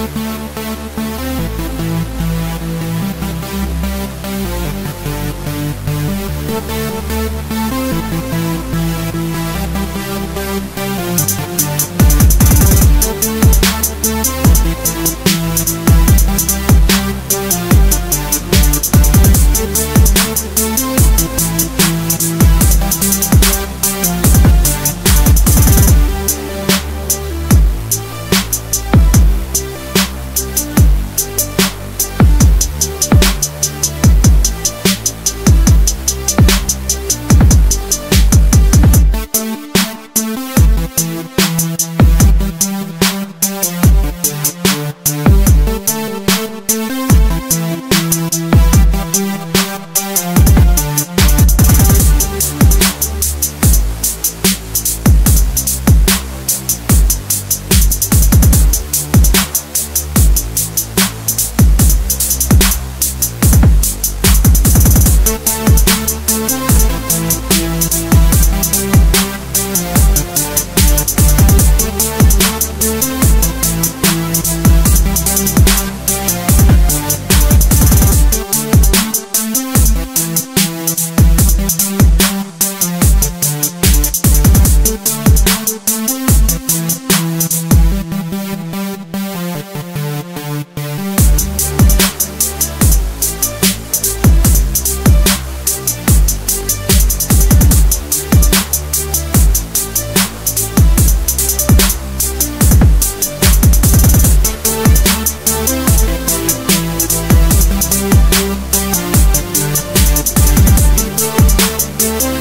Thank you. Thank